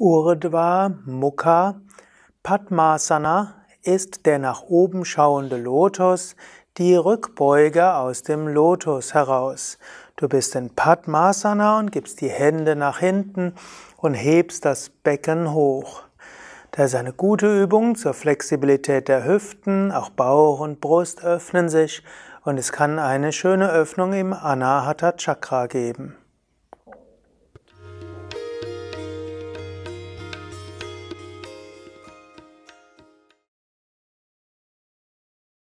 Urdhva Mukha Padmasana ist der nach oben schauende Lotus, die Rückbeuge aus dem Lotus heraus. Du bist in Padmasana und gibst die Hände nach hinten und hebst das Becken hoch. Das ist eine gute Übung zur Flexibilität der Hüften, auch Bauch und Brust öffnen sich und es kann eine schöne Öffnung im Anahata Chakra geben.